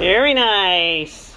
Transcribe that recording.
Very nice.